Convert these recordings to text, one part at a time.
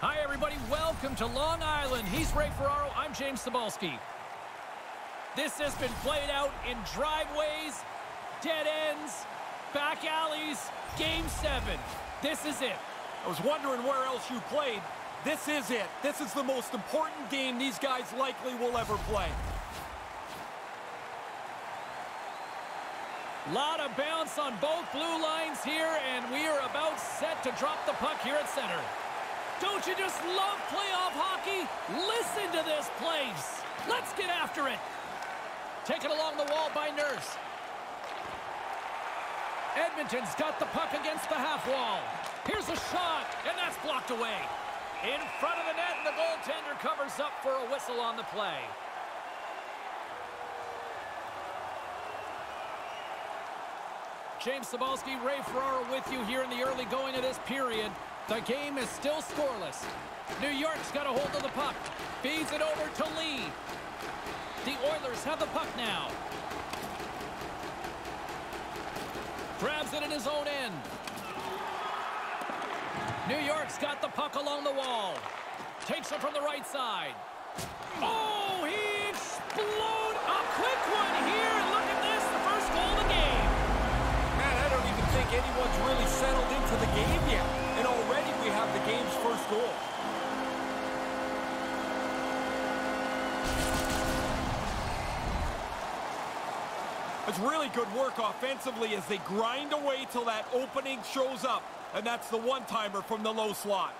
Hi, everybody. Welcome to Long Island. He's Ray Ferraro. I'm James Cybulski. This has been played out in driveways, dead ends, back alleys, game seven. This is it. I was wondering where else you played. This is it. This is the most important game these guys likely will ever play. Lot of bounce on both blue lines here, and we are about set to drop the puck here at center. Don't you just love playoff hockey? Listen to this place. Let's get after it. Taken along the wall by Nurse. Edmonton's got the puck against the half wall. Here's a shot, and that's blocked away. In front of the net, and the goaltender covers up for a whistle on the play. James Cybulski, Ray Ferraro with you here in the early going of this period. The game is still scoreless. New York's got a hold of the puck. Feeds it over to Lee. The Oilers have the puck now. Grabs it in his own end. New York's got the puck along the wall. Takes it from the right side. Oh, he explode! A quick one here. Look at this, the first goal of the game. Man, I don't even think anyone's really settled into the game yet. Goal. It's really good work offensively as they grind away till that opening shows up. And that's the one-timer from the low slot.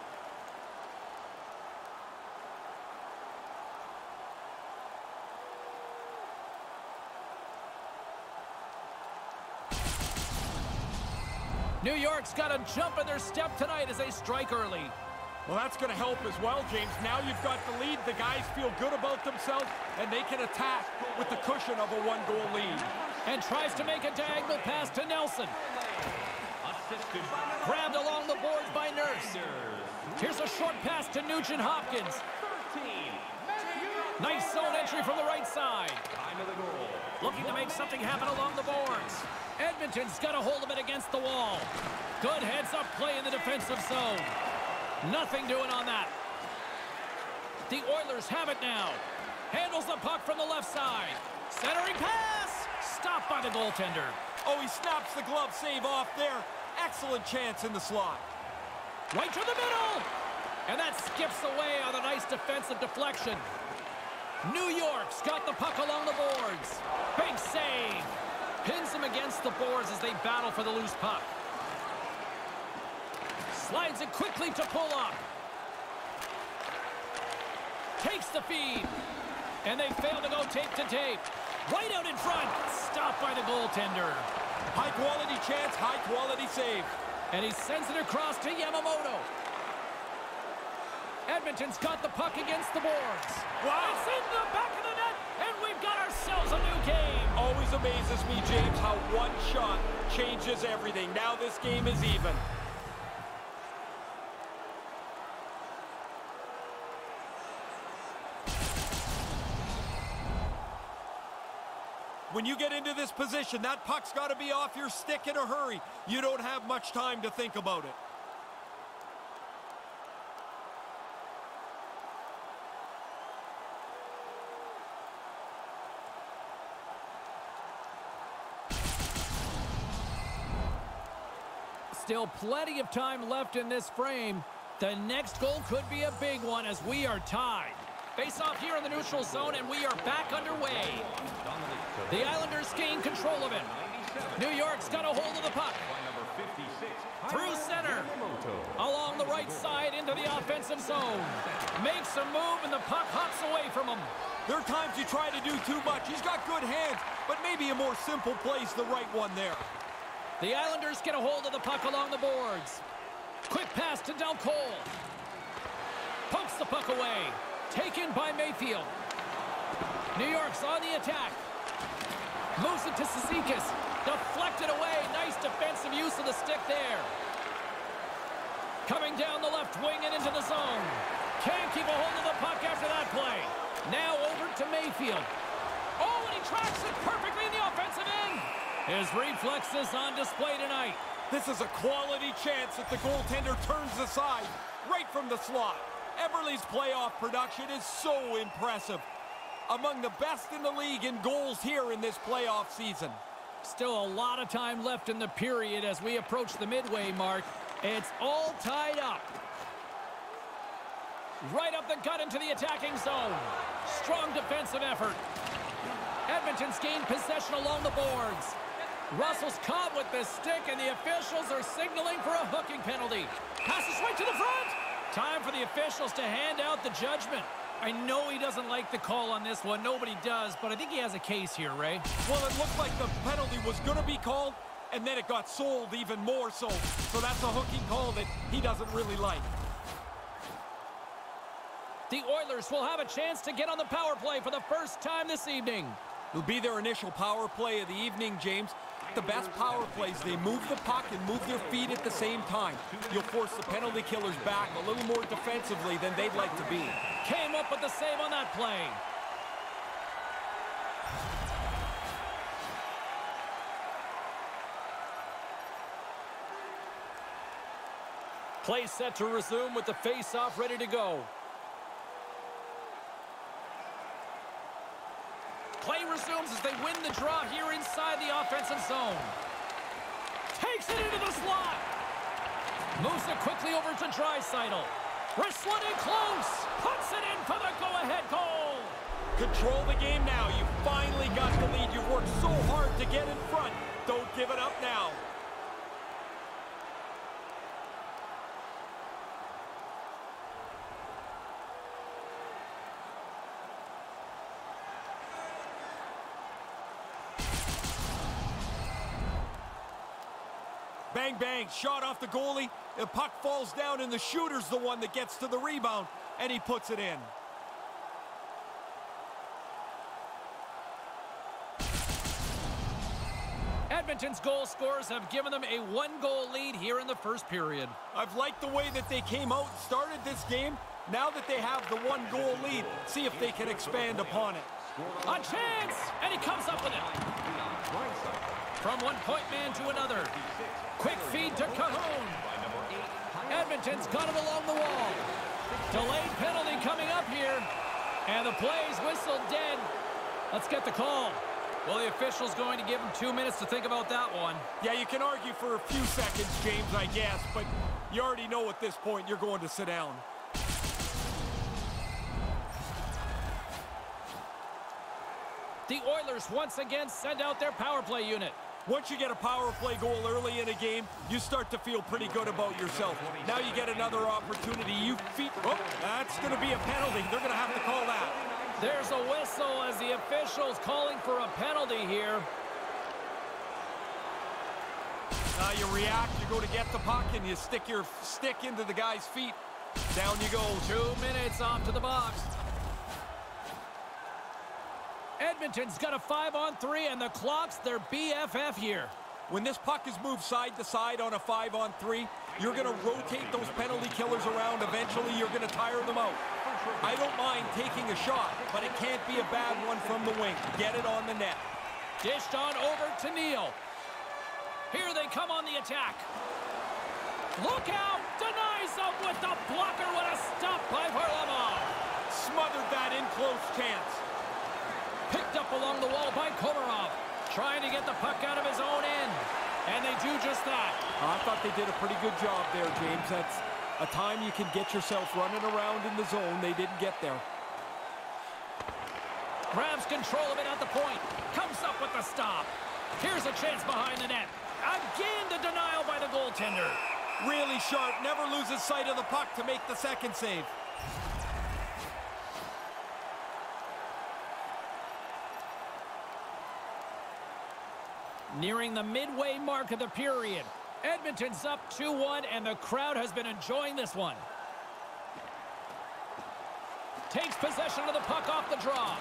New York's got a jump in their step tonight as they strike early. Well, that's going to help as well, James. Now you've got the lead. The guys feel good about themselves, and they can attack with the cushion of a one-goal lead. And tries to make a diagonal pass to Nelson. Grabbed along the boards by Nurse. Here's a short pass to Nugent Hopkins. Nice zone entry from the right side. Looking to make something happen along the boards. Edmonton's got a hold of it against the wall. Good heads-up play in the defensive zone. Nothing doing on that. The Oilers have it now. Handles the puck from the left side. Centering pass. Stopped by the goaltender. Oh, he snaps the glove save off there. Excellent chance in the slot. Right to the middle. And that skips away on a nice defensive deflection. New York's got the puck along the boards. Big save. Pins him against the boards as they battle for the loose puck. Slides it quickly to pull up. Takes the feed. And they fail to go tape to tape. Right out in front. Stopped by the goaltender. High quality chance, high quality save. And he sends it across to Yamamoto. Edmonton's got the puck against the boards. Wow. It's in the back of the net, and we've got ourselves a new game. Always amazes me, James, how one shot changes everything. Now this game is even. When you get into this position, that puck's got to be off your stick in a hurry. You don't have much time to think about it. Still plenty of time left in this frame. The next goal could be a big one as we are tied. Face off here in the neutral zone, and we are back underway. The Islanders gain control of it. New York's got a hold of the puck. Through center. Along the right side into the offensive zone. Makes a move, and the puck hops away from him. There are times you try to do too much. He's got good hands, but maybe a more simple play's the right one there. The Islanders get a hold of the puck along the boards. Quick pass to Dal Colle. Pokes the puck away. Taken by Mayfield. New York's on the attack. Moves it to Cizikas. Deflected away. Nice defensive use of the stick there. Coming down the left wing and into the zone. Can't keep a hold of the puck after that play. Now over to Mayfield. Oh, and he tracks it perfectly in the offensive end. His reflexes on display tonight. This is a quality chance that the goaltender turns aside right from the slot. Eberle's playoff production is so impressive. Among the best in the league in goals here in this playoff season. Still a lot of time left in the period as we approach the midway mark. It's all tied up. Right up the gut into the attacking zone. Strong defensive effort. Edmonton's gained possession along the boards. Russell's caught with the stick, and the officials are signaling for a hooking penalty. Passes right to the front. Time for the officials to hand out the judgment. I know he doesn't like the call on this one. Nobody does, but I think he has a case here, Ray. Well, it looked like the penalty was going to be called, and then it got sold even more so. So that's a hooking call that he doesn't really like. The Oilers will have a chance to get on the power play for the first time this evening. It'll be their initial power play of the evening, James. The best power plays, they move the puck and move their feet at the same time. You'll force the penalty killers back a little more defensively than they'd like to be. Came up with the save on that play. Play set to resume with the face-off ready to go. Play resumes as they win the draw here inside the offensive zone. Takes it into the slot. Moves it quickly over to Draisaitl. Wrestling in close. Puts it in for the go-ahead goal. Control the game now. You finally got the lead. You worked so hard to get in front. Don't give it up now. Bang, bang, shot off the goalie. The puck falls down, and the shooter's the one that gets to the rebound, and he puts it in. Edmonton's goal scorers have given them a one-goal lead here in the first period. I've liked the way that they came out and started this game. Now that they have the one-goal lead, see if they can expand upon it. A chance! And he comes up with it. From one point man to another. Quick feed to Kahun. Edmonton's got him along the wall. Delayed penalty coming up here. And the play's whistled dead. Let's get the call. Well, the official's going to give him two minutes to think about that one. Yeah, you can argue for a few seconds, James, I guess, but you already know at this point you're going to sit down. The Oilers once again send out their power play unit. Once you get a power play goal early in a game, you start to feel pretty good about yourself. Now you get another opportunity. You feet. Oh, that's going to be a penalty. They're going to have to call that. There's a whistle as the official's calling for a penalty here. Uh, you react, you go to get the puck, and you stick your stick into the guy's feet. Down you go. Two minutes off to the box. Edmonton's got a five-on-three, and the clock's their BFF here. When this puck is moved side to side on a five-on-three, you're going to rotate those penalty killers around. Eventually, you're going to tire them out. I don't mind taking a shot, but it can't be a bad one from the wing. Get it on the net. Dished on over to Neal. Here they come on the attack. Look out! Denies them with the blocker. What a stop by Varlamov. Smothered that in close chance. Picked up along the wall by Komarov. Trying to get the puck out of his own end. And they do just that. Oh, I thought they did a pretty good job there, James. That's a time you can get yourself running around in the zone. They didn't get there. Grabs control of it at the point. Comes up with the stop. Here's a chance behind the net. Again, the denial by the goaltender. Really sharp. Never loses sight of the puck to make the second save. Nearing the midway mark of the period. Edmonton's up 2-1, and the crowd has been enjoying this one. Takes possession of the puck off the draw.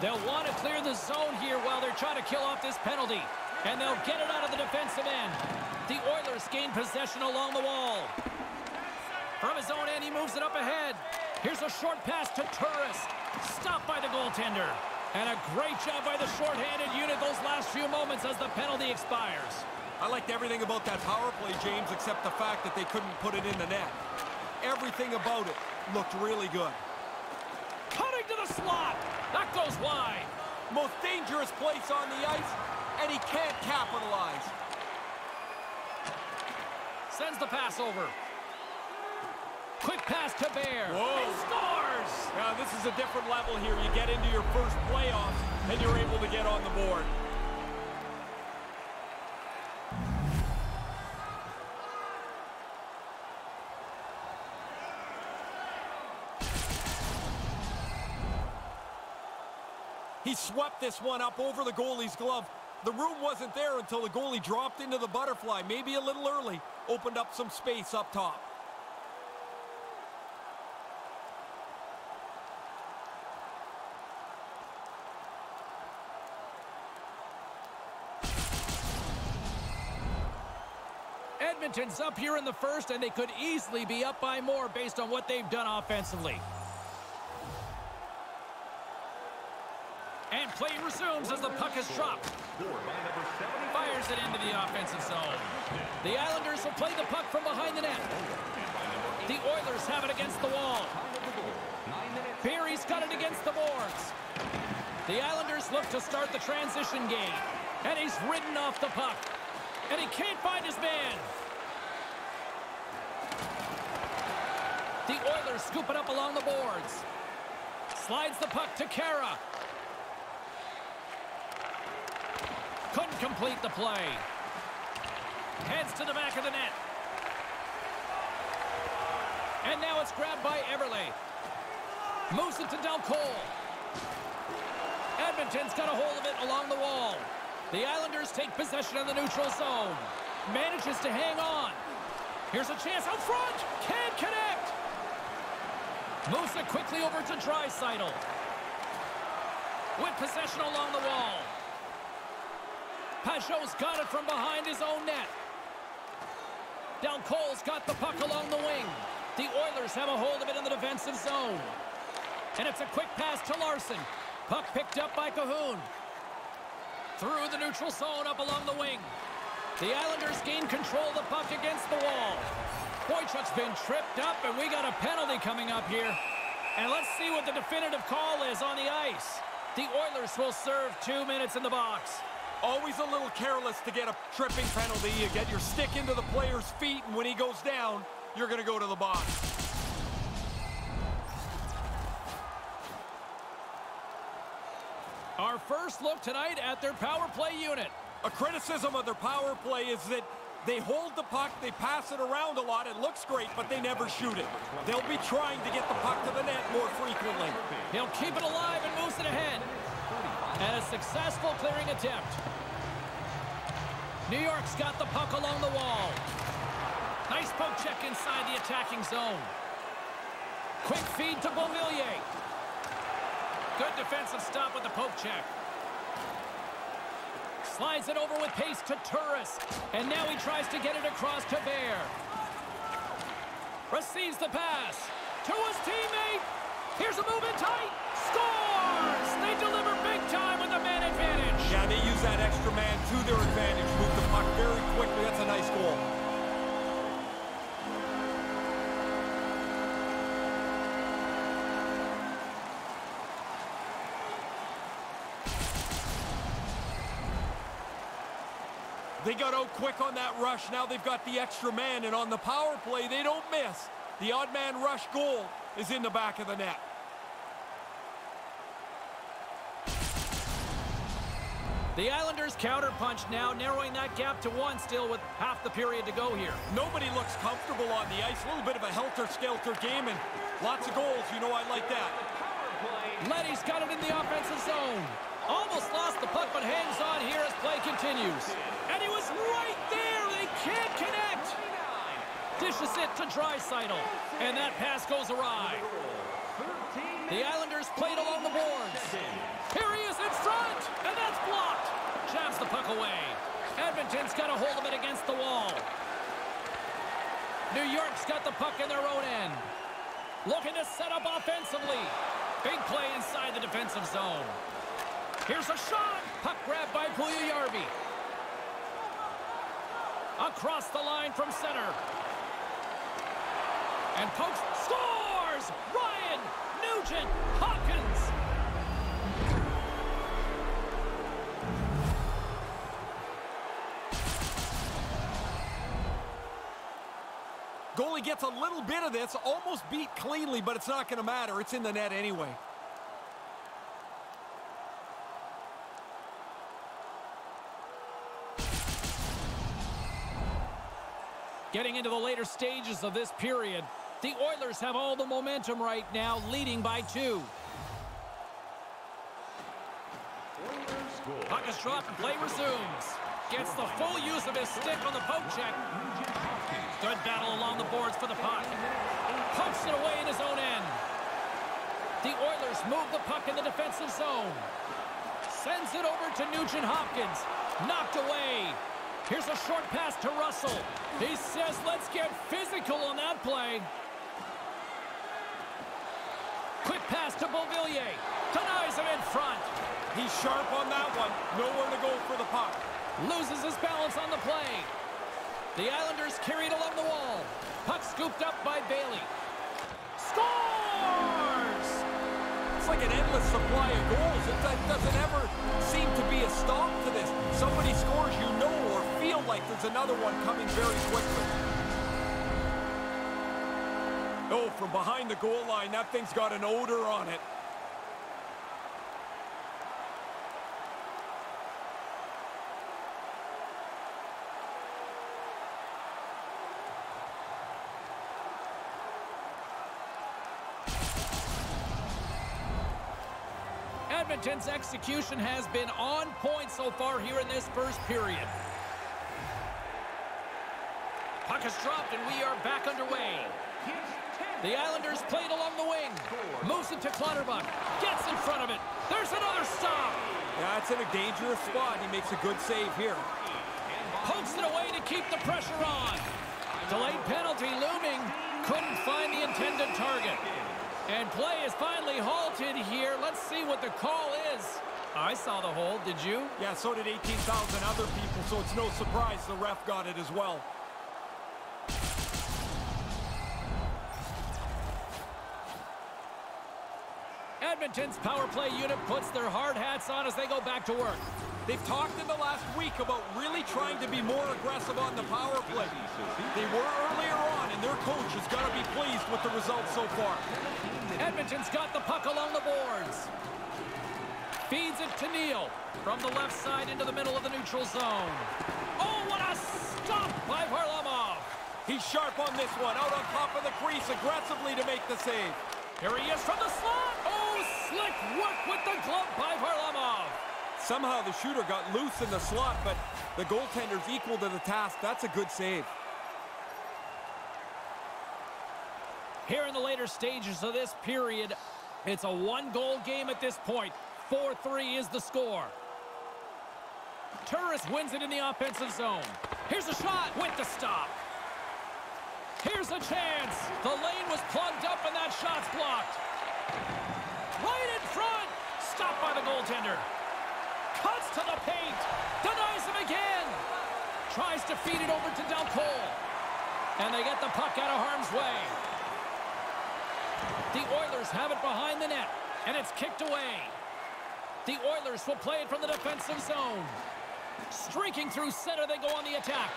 They'll want to clear the zone here while they're trying to kill off this penalty. And they'll get it out of the defensive end. The Oilers gain possession along the wall. From his own end, he moves it up ahead. Here's a short pass to Turris. Stopped by the goaltender. And a great job by the shorthanded unit those last few moments as the penalty expires. I liked everything about that power play, James, except the fact that they couldn't put it in the net. everything about it looked really good. Cutting to the slot. That goes wide. Most dangerous place on the ice, and he can't capitalize. Sends the pass over. Quick pass to Bear. Whoa. He scores! Now, this is a different level here. You get into your first playoffs, and you're able to get on the board. He swept this one up over the goalie's glove. The room wasn't there until the goalie dropped into the butterfly, maybe a little early, opened up some space up top. Edmonton's up here in the first, and they could easily be up by more based on what they've done offensively. And play resumes as the puck is dropped. Fires it into the offensive zone. The Islanders will play the puck from behind the net. The Oilers have it against the wall. Barrie's got it against the boards. The Islanders look to start the transition game. And he's ridden off the puck. And he can't find his man. The Oilers scoop it up along the boards. Slides the puck to Kara. Couldn't complete the play. Heads to the back of the net. And now it's grabbed by Eberle. Moves it to Dal Colle. Edmonton's got a hold of it along the wall. The Islanders take possession of the neutral zone. Manages to hang on. Here's a chance out front. Can't connect. Moves it quickly over to Draisaitl. With possession along the wall. Pageau's got it from behind his own net. Dal Colle's got the puck along the wing. The Oilers have a hold of it in the defensive zone. And it's a quick pass to Larsson. Puck picked up by Kahun. Through the neutral zone up along the wing. The Islanders gain control of the puck against the wall. Boychuk's been tripped up, and we got a penalty coming up here. And let's see what the definitive call is on the ice. The Oilers will serve two minutes in the box. Always a little careless to get a tripping penalty. You get your stick into the player's feet, and when he goes down, you're going to go to the box. Our first look tonight at their power play unit. A criticism of their power play is that they hold the puck, they pass it around a lot, it looks great, but they never shoot it. They'll be trying to get the puck to the net more frequently. He'll keep it alive and moves it ahead. And a successful clearing attempt. New York's got the puck along the wall. Nice poke check inside the attacking zone. Quick feed to Beauvillier. Good defensive stop with the poke check. Slides it over with pace to Turris. And now he tries to get it across to Bear. Receives the pass. To his teammate. Here's a move in tight. Scores! They deliver big time with the man advantage. Yeah, they use that extra man to their advantage. Move the puck very quickly. That's a nice goal. They got out quick on that rush. Now they've got the extra man, and on the power play, they don't miss. The odd man rush goal is in the back of the net. The Islanders counterpunch now, narrowing that gap to one still with half the period to go here. Nobody looks comfortable on the ice. A little bit of a helter-skelter game and lots of goals. You know I like that. Leddy's got it in the offensive zone. Almost lost the puck, but hangs on here as play continues. And he was right there. They can't connect. Dishes it to Draisaitl. And that pass goes awry. The Islanders played along the boards. Here he is in front, and that's blocked. Jabs the puck away. Edmonton's got a hold of it against the wall. New York's got the puck in their own end. Looking to set up offensively. Big play inside the defensive zone. Here's a shot. Puck grabbed by Puljujarvi. Across the line from center. And pokes, scores! Ryan Nugent Hopkins! Goalie gets a little bit of this, almost beat cleanly, but it's not going to matter. It's in the net anyway. Getting into the later stages of this period, the Oilers have all the momentum right now, leading by two. Puck is dropped and play resumes. Gets the full use of his stick on the poke check. Good battle along the boards for the puck. Pumps it away in his own end. The Oilers move the puck in the defensive zone. Sends it over to Nugent Hopkins. Knocked away. Here's a short pass to Russell. He says, let's get physical on that play. Quick pass to Beauvillier. Denies him in front. He's sharp on that one. Nowhere to go for the puck. Loses his balance on the play. The Islanders carried along the wall. Puck scooped up by Bailey. Scores! It's like an endless supply of goals. It doesn't ever seem to be a stop to this. Somebody scores, you know, like there's another one coming very quickly. Oh, from behind the goal line, that thing's got an odor on it. Edmonton's execution has been on point so far here in this first period. Puck is dropped and we are back underway. The Islanders played along the wing. Moves it to Clutterbuck. Gets in front of it. There's another stop. That's in a dangerous spot. He makes a good save here. Pokes it away to keep the pressure on. Delayed penalty looming. Couldn't find the intended target. And play is finally halted here. Let's see what the call is. I saw the hold, did you? Yeah, so did 18,000 other people, so it's no surprise the ref got it as well. Edmonton's power play unit puts their hard hats on as they go back to work. They've talked in the last week about really trying to be more aggressive on the power play. They were earlier on, and their coach has got to be pleased with the results so far. Edmonton's got the puck along the boards. Feeds it to Neal. From the left side into the middle of the neutral zone. Oh, what a stop by Varlamov. He's sharp on this one. Out on top of the crease aggressively to make the save. Here he is from the slot. Slick work with the glove by Varlamov. Somehow the shooter got loose in the slot, but the goaltender's equal to the task. That's a good save. Here in the later stages of this period, it's a one-goal game at this point. 4-3 is the score. Turris wins it in the offensive zone. Here's a shot with the stop. Here's a chance. The lane was plugged up and that shot's blocked. Right in front. Stopped by the goaltender. Cuts to the paint. Denies him again. Tries to feed it over to Dal Colle. And they get the puck out of harm's way. The Oilers have it behind the net, and it's kicked away. The Oilers will play it from the defensive zone. Streaking through center, they go on the attack.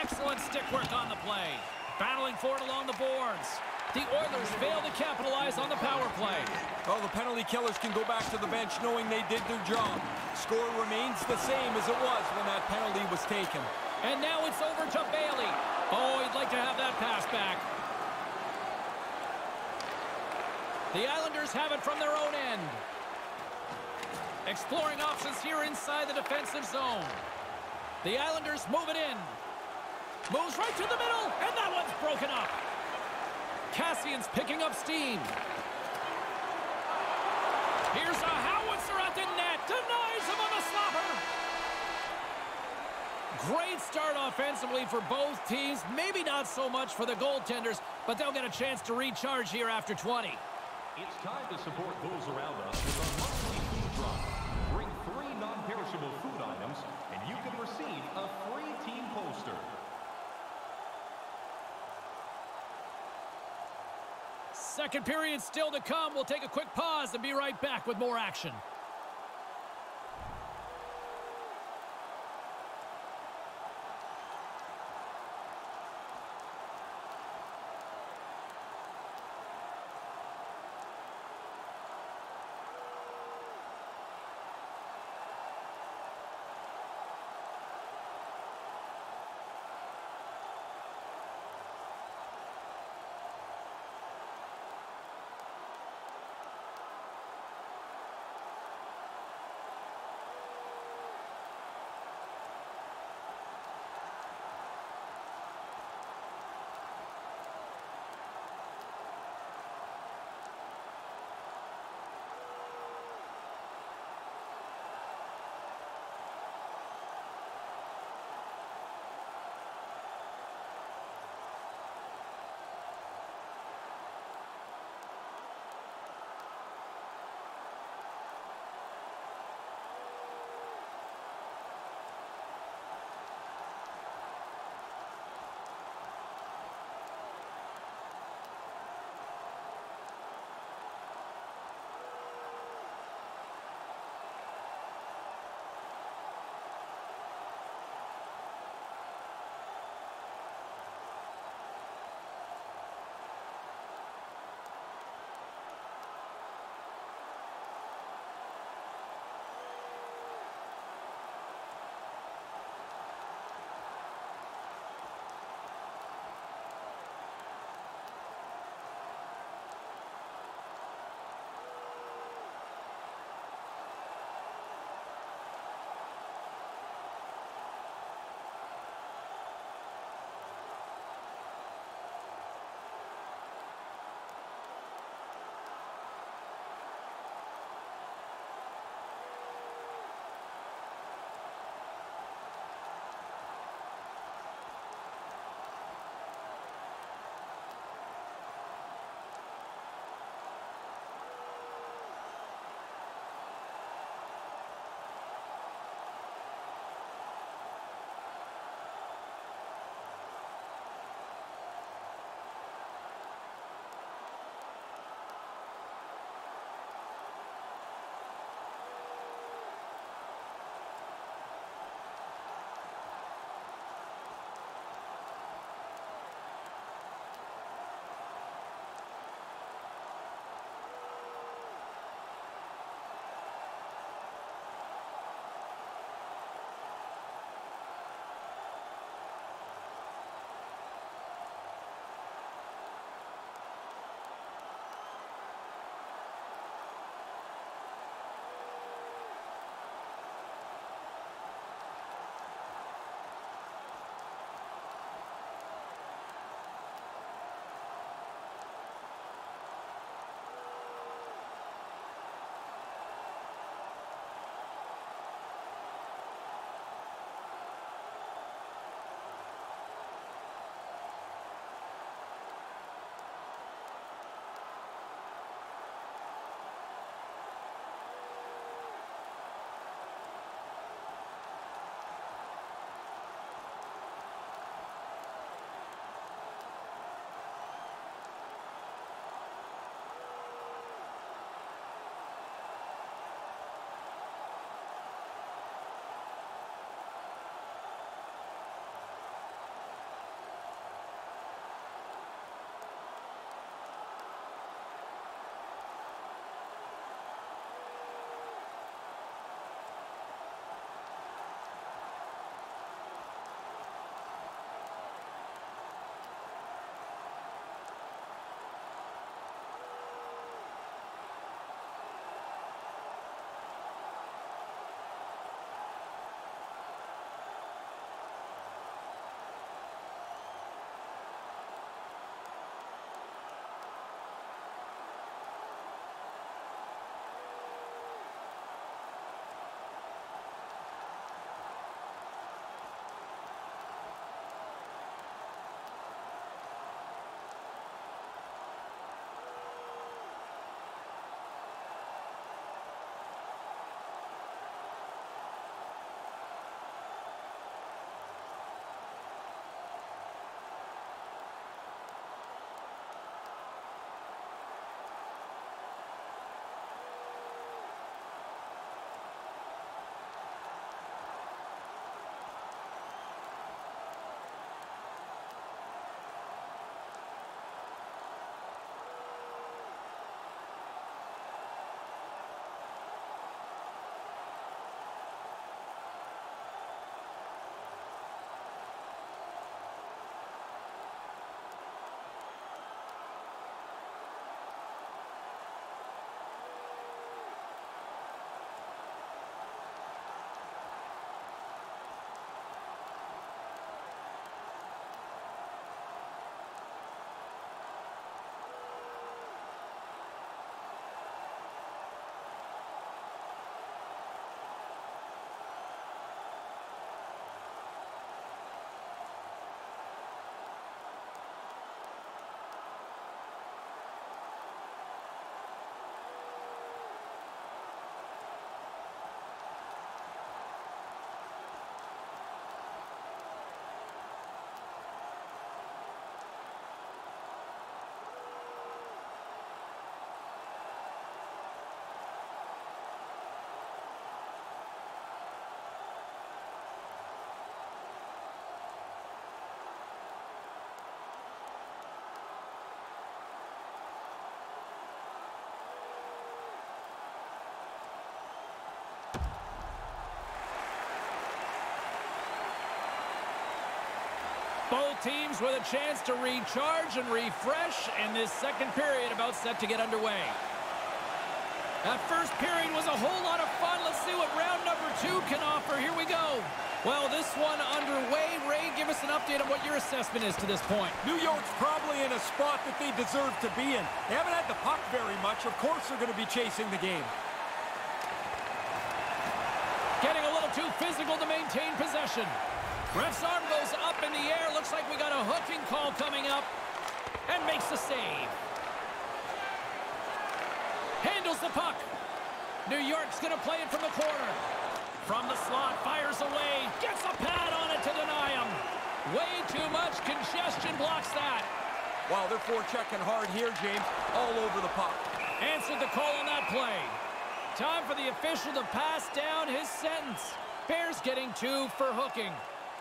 Excellent stick work on the play. Battling for it along the boards. The Oilers fail to capitalize on the power play. Well, the penalty killers can go back to the bench knowing they did their job. Score remains the same as it was when that penalty was taken. And now it's over to Bailey. Oh, he'd like to have that pass back. The Islanders have it from their own end. Exploring options here inside the defensive zone. The Islanders move it in. Moves right to the middle, and that one's broken up. Kassian's picking up steam. Here's a howitzer at the net. Denies him on the slapper. Great start offensively for both teams. Maybe not so much for the goaltenders, but they'll get a chance to recharge here after 20. It's time to support those around us with a monthly food drive. Bring three non-perishable food items, and you can receive a free team poster. Second period still to come. We'll take a quick pause and be right back with more action. Both teams with a chance to recharge and refresh, and this second period about set to get underway. That first period was a whole lot of fun. Let's see what round number two can offer. Here we go. Well, this one underway. Ray, give us an update on what your assessment is to this point. New York's probably in a spot that they deserve to be in. They haven't had the puck very much. Of course they're going to be chasing the game. Getting a little too physical to maintain possession. Ref's arm goes up in the air. Looks like we got a hooking call coming up. And makes the save. Handles the puck. New York's going to play it from the corner. From the slot, fires away. Gets a pad on it to deny him. Way too much congestion blocks that. Wow, they're forechecking hard here, James. All over the puck. Answered the call on that play. Time for the official to pass down his sentence. Bears getting two for hooking.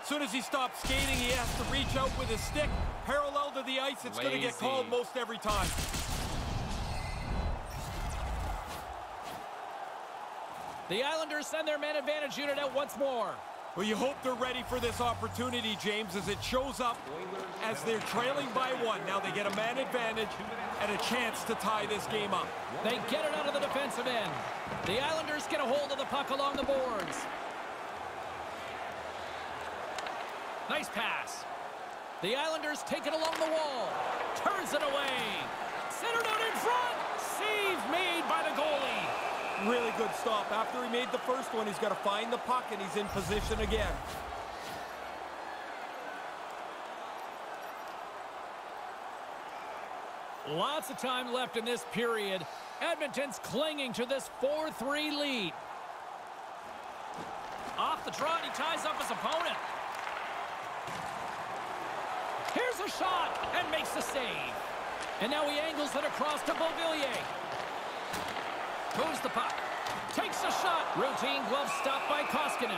As soon as he stops skating, he has to reach out with his stick. Parallel to the ice, it's going to get called most every time. The Islanders send their man advantage unit out once more. Well, you hope they're ready for this opportunity, James, as it shows up as they're trailing by one. Now they get a man advantage and a chance to tie this game up. They get it out of the defensive end. The Islanders get a hold of the puck along the boards. Nice pass. The Islanders take it along the wall. Turns it away. Centered out in front. Save made by the goalie. Really good stop. After he made the first one, he's got to find the puck, and he's in position again. Lots of time left in this period. Edmonton's clinging to this 4-3 lead. Off the trot, he ties up his opponent. A shot and makes the save. And now he angles it across to Beauvillier. Moves the puck. Takes a shot. Routine glove stopped by Koskinen.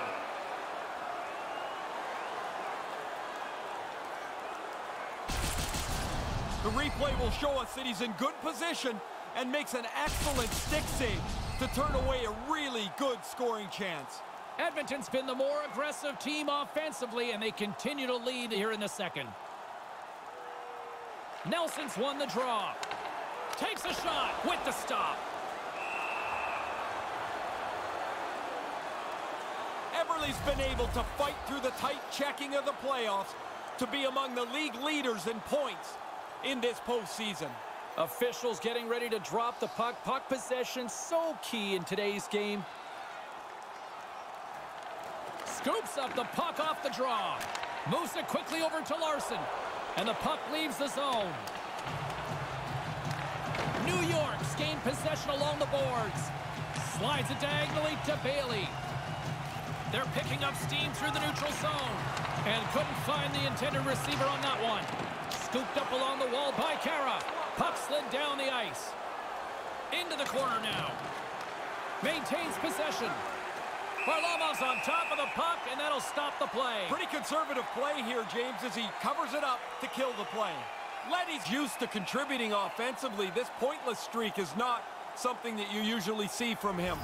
The replay will show us that he's in good position and makes an excellent stick save to turn away a really good scoring chance. Edmonton's been the more aggressive team offensively, and they continue to lead here in the second. Nelson's won the draw. Takes a shot with the stop. Eberle's been able to fight through the tight checking of the playoffs to be among the league leaders in points in this postseason. Officials getting ready to drop the puck. Puck possession so key in today's game. Scoops up the puck off the draw. Moves it quickly over to Larsson. And the puck leaves the zone. New York's gained possession along the boards. Slides it diagonally to Bailey. They're picking up steam through the neutral zone. And couldn't find the intended receiver on that one. Scooped up along the wall by Kara. Puck slid down the ice. Into the corner now. Maintains possession. Varlamov's on top of the puck, and that'll stop the play. Pretty conservative play here, James, as he covers it up to kill the play. Leddy's used to contributing offensively. This pointless streak is not something that you usually see from him.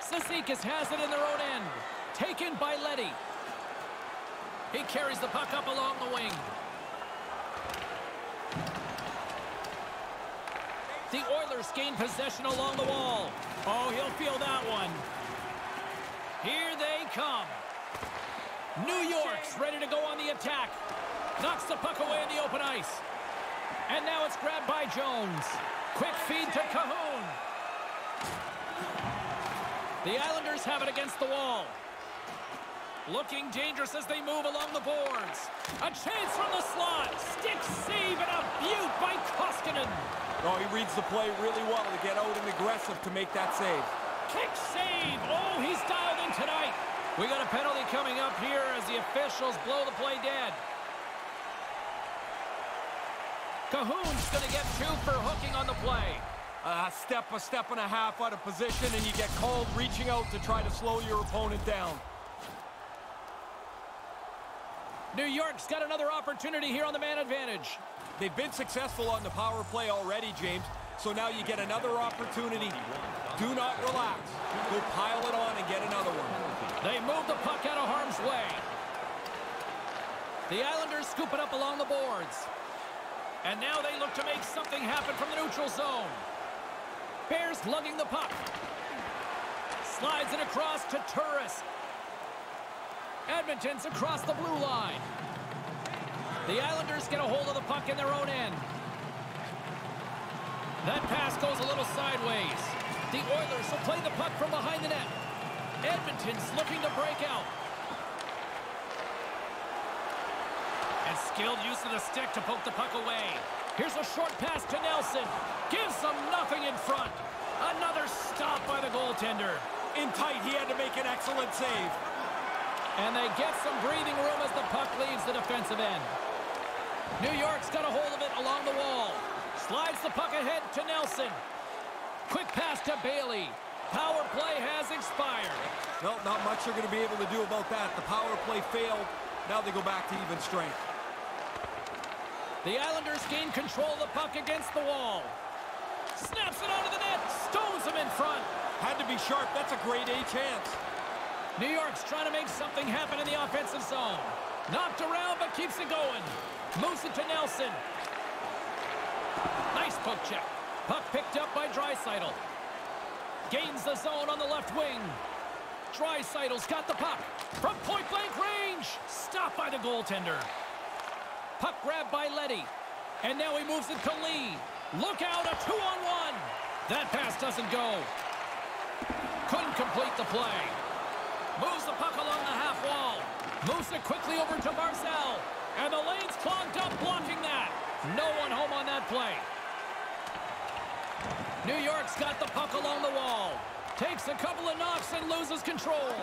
Cizikas has it in their own end. Taken by Leddy. He carries the puck up along the wing. The Oilers gain possession along the wall. Oh, he'll feel that one. Here they come. New York's ready to go on the attack. Knocks the puck away in the open ice. And now it's grabbed by Jones. Quick feed to Kahun. The Islanders have it against the wall. Looking dangerous as they move along the boards. A chance from the slot. Stick save and a beaut by Koskinen. Oh, he reads the play really well to get out and aggressive to make that save. Kick save. Oh, he's dialed in tonight. We got a penalty coming up here as the officials blow the play dead. Kahun's going to get two for hooking on the play. A step, a step and a half out of position, and you get called reaching out to try to slow your opponent down. New York's got another opportunity here on the man advantage. They've been successful on the power play already, James, so now you get another opportunity. Do not relax. Go pile it on and get another one. They move the puck out of harm's way. The Islanders scoop it up along the boards. And now they look to make something happen from the neutral zone. Bears lugging the puck. Slides it across to Turris. Edmonton's across the blue line. The Islanders get a hold of the puck in their own end. That pass goes a little sideways. The Oilers will play the puck from behind the net. Edmonton's looking to break out. And skilled use of the stick to poke the puck away. Here's a short pass to Nelson. Gives them nothing in front. Another stop by the goaltender. In tight, he had to make an excellent save. And they get some breathing room as the puck leaves the defensive end. New York's got a hold of it along the wall. Slides the puck ahead to Nelson. Quick pass to Bailey. Power play has expired. No, not much they're going to be able to do about that. The power play failed. Now they go back to even strength. The Islanders gain control of the puck against the wall. Snaps it onto the net. Stones him in front. Had to be sharp. That's a grade A chance. New York's trying to make something happen in the offensive zone. Knocked around, but keeps it going. Moves it to Nelson. Nice poke check. Puck picked up by Draisaitl. Gains the zone on the left wing. Draisaitl's got the puck. From point-blank range. Stopped by the goaltender. Puck grabbed by Leddy. And now he moves it to Lee. Look out, a two-on-one. That pass doesn't go. Couldn't complete the play. Moves the puck along the half wall. Moves it quickly over to Barzal. And the lane's clogged up blocking that. No one home on that play. New York's got the puck along the wall. Takes a couple of knocks and loses control.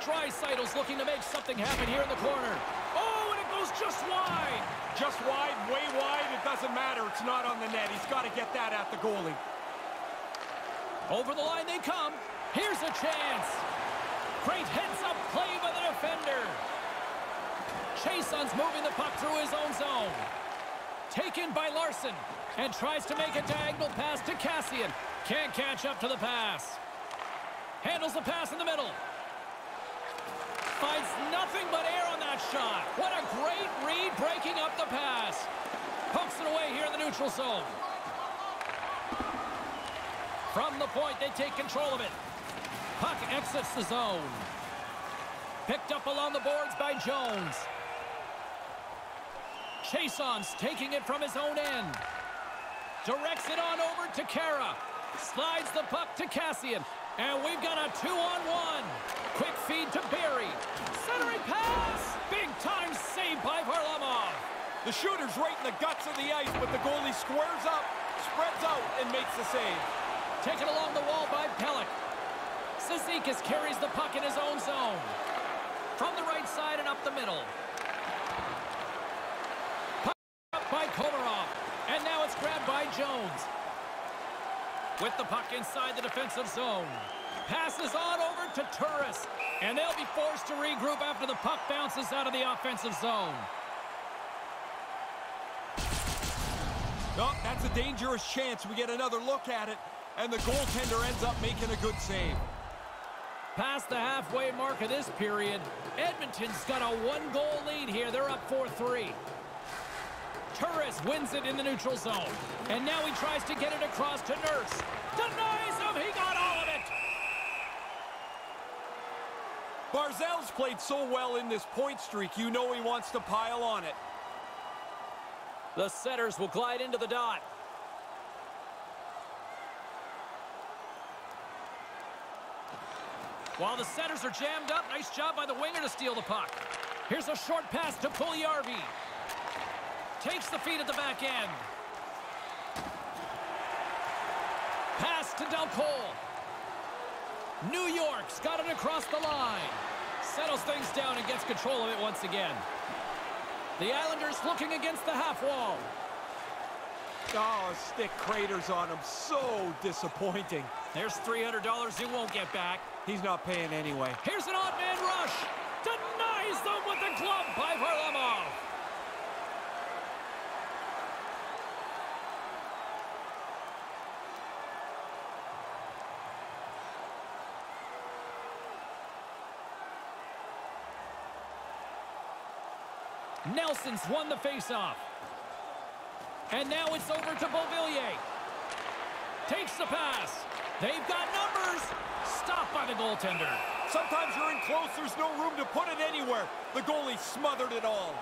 Draisaitl's looking to make something happen here in the corner. Oh, and it goes just wide. Just wide, way wide, it doesn't matter. It's not on the net. He's got to get that at the goalie. Over the line they come. Here's a chance. Great heads-up play by the defender. Chiasson's moving the puck through his own zone. Taken by Larsson. And tries to make a diagonal pass to Kassian. Can't catch up to the pass. Handles the pass in the middle. Finds nothing but air on that shot. What a great read breaking up the pass. Pokes it away here in the neutral zone. From the point, they take control of it. Puck exits the zone. Picked up along the boards by Jones. Chiasson's taking it from his own end. Directs it on over to Kara. Slides the puck to Kassian. And we've got a two-on-one. Quick feed to Barrie. Centering pass. Big time save by Varlamov. The shooter's right in the guts of the ice, but the goalie squares up, spreads out, and makes the save. Taken along the wall by Pelech. Cizikas carries the puck in his own zone. From the right side and up the middle. Puck up by Komarov. And now it's grabbed by Jones. With the puck inside the defensive zone. Passes on over to Turris. And they'll be forced to regroup after the puck bounces out of the offensive zone. Oh, that's a dangerous chance. We get another look at it, and the goaltender ends up making a good save. Past the halfway mark of this period, Edmonton's got a one-goal lead here. They're up 4-3. Turris wins it in the neutral zone. And now he tries to get it across to Nurse. Denies him. He got all of it. Barzal's played so well in this point streak, you know he wants to pile on it. The setters will glide into the dot. While the setters are jammed up, nice job by the winger to steal the puck. Here's a short pass to Puljujarvi. Takes the feed at the back end. Pass to Dal Colle. New York's got it across the line. Settles things down and gets control of it once again. The Islanders looking against the half wall. Oh, stick craters on him. So disappointing. There's $300 he won't get back. He's not paying anyway. Here's an odd man rush. Denies them with the glove by Varlamov. Nelson's won the faceoff. And now it's over to Beauvillier. Takes the pass. They've got numbers. Stopped by the goaltender. Sometimes you're in close, there's no room to put it anywhere. The goalie smothered it all.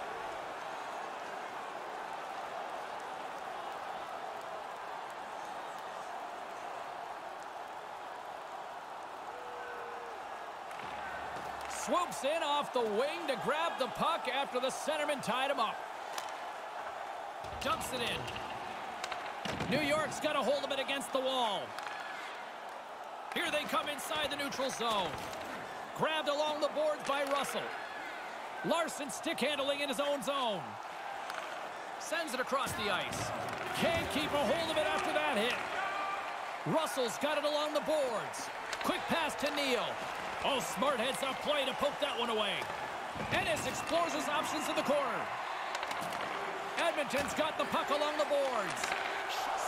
Swoops in off the wing to grab the puck after the centerman tied him up. Dumps it in. New York's got a hold of it against the wall. Here they come inside the neutral zone. Grabbed along the boards by Russell. Larsson stick handling in his own zone. Sends it across the ice. Can't keep a hold of it after that hit. Russell's got it along the boards. Quick pass to Neal. Oh, smart heads up play to poke that one away. Ennis explores his options in the corner. Edmonton's got the puck along the boards.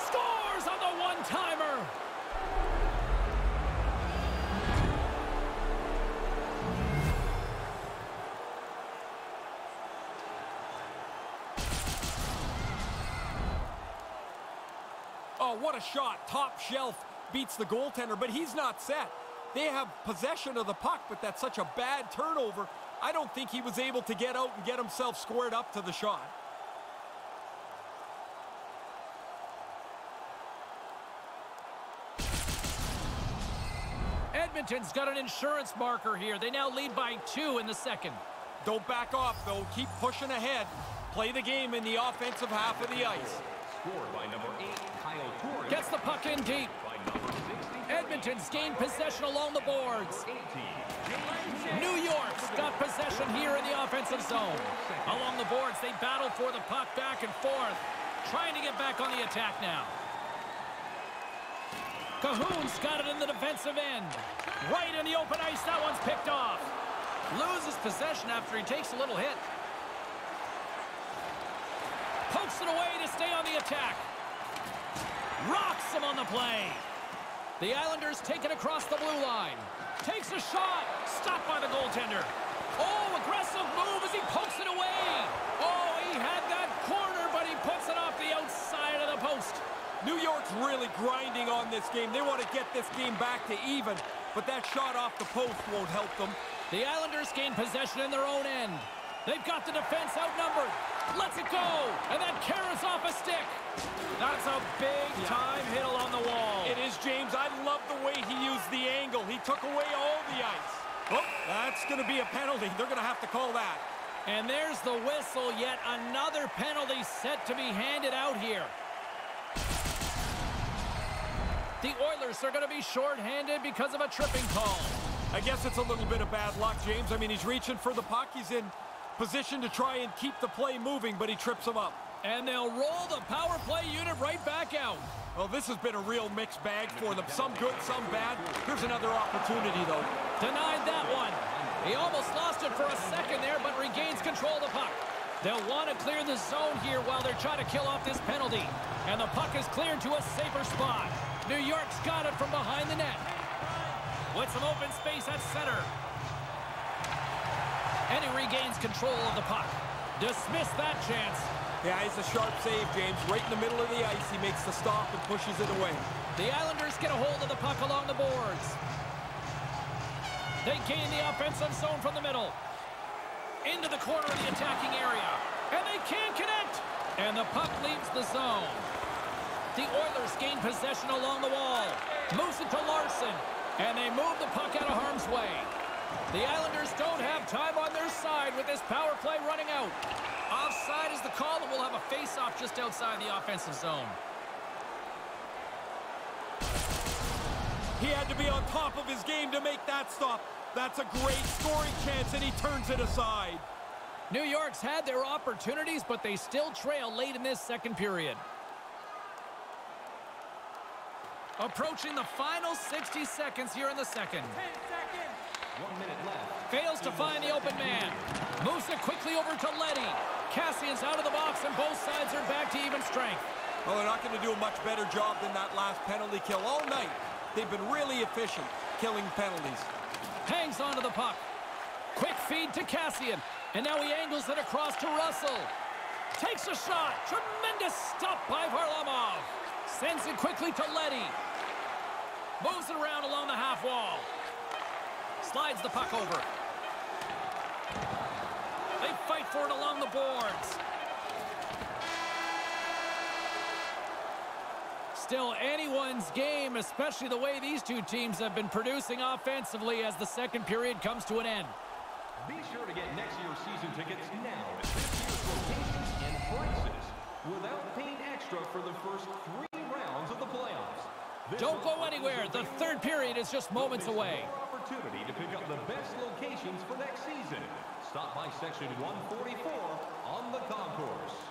Scores on the one-timer. Oh, what a shot. Top shelf beats the goaltender, but he's not set. They have possession of the puck, but that's such a bad turnover. I don't think he was able to get out and get himself squared up to the shot. Edmonton's got an insurance marker here. They now lead by two in the second. Don't back off, though. Keep pushing ahead. Play the game in the offensive half of the ice. Scored by number eight, Kyle Gets the puck in deep. By number 60, Edmonton's gained possession along the boards. New York's got possession here in the offensive zone. Along the boards, they battle for the puck back and forth. Trying to get back on the attack now. Kahun's got it in the defensive end. Right in the open ice, that one's picked off. Loses possession after he takes a little hit. Pokes it away to stay on the attack. Rocks him on the play. The Islanders take it across the blue line. Takes a shot. Stopped by the goaltender. Oh, aggressive move as he pokes it away. Oh, he had that corner, but he puts it off the outside of the post. New York's really grinding on this game. They want to get this game back to even, but that shot off the post won't help them. The Islanders gain possession in their own end. They've got the defense outnumbered. Lets it go, and that carries off a stick. That's a big-time hit along the wall. It is, James. I love the way he used the angle. He took away all the ice. Oh, that's going to be a penalty. They're going to have to call that. And there's the whistle. Yet another penalty set to be handed out here. The Oilers are going to be shorthanded because of a tripping call. I guess it's a little bit of bad luck, James. I mean, he's reaching for the puck. He's in position to try and keep the play moving, but he trips him up. And they'll roll the power play unit right back out. Well, this has been a real mixed bag for them. Some good, some bad. Here's another opportunity, though. Denied that one. He almost lost it for a second there, but regains control of the puck. They'll want to clear the zone here while they're trying to kill off this penalty. And the puck is cleared to a safer spot. New York's got it from behind the net. With some open space at center. And he regains control of the puck. Dismiss that chance. Yeah, it's a sharp save, James. Right in the middle of the ice, he makes the stop and pushes it away. The Islanders get a hold of the puck along the boards. They gain the offensive zone from the middle. Into the corner of the attacking area. And they can't connect. And the puck leaves the zone. The Oilers gain possession along the wall. Moves it to Larsson. And they move the puck out of harm's way. The Islanders don't have time on their side with this power play running out. Offside is the call, and we'll have a face-off just outside the offensive zone. He had to be on top of his game to make that stop. That's a great scoring chance, and he turns it aside. New York's had their opportunities, but they still trail late in this second period. Approaching the final 60 seconds here in the second. One minute left. Fails to find the open man. Moves it quickly over to Leddy. Kassian's out of the box, and both sides are back to even strength. Well, they're not going to do a much better job than that last penalty kill all night. They've been really efficient killing penalties. Hangs onto the puck. Quick feed to Kassian. And now he angles it across to Russell. Takes a shot. Tremendous stop by Varlamov. Sends it quickly to Leddy. Moves it around along the half wall. Slides the puck over. They fight for it along the boards. Still anyone's game, especially the way these two teams have been producing offensively as the second period comes to an end. Be sure to get next year's season tickets now at this year's locations and prices without paying extra for the first three rounds of the playoffs. This Don't go anywhere. The third period is just moments away. Pick up the best locations for next season. Stop by section 144 on the concourse.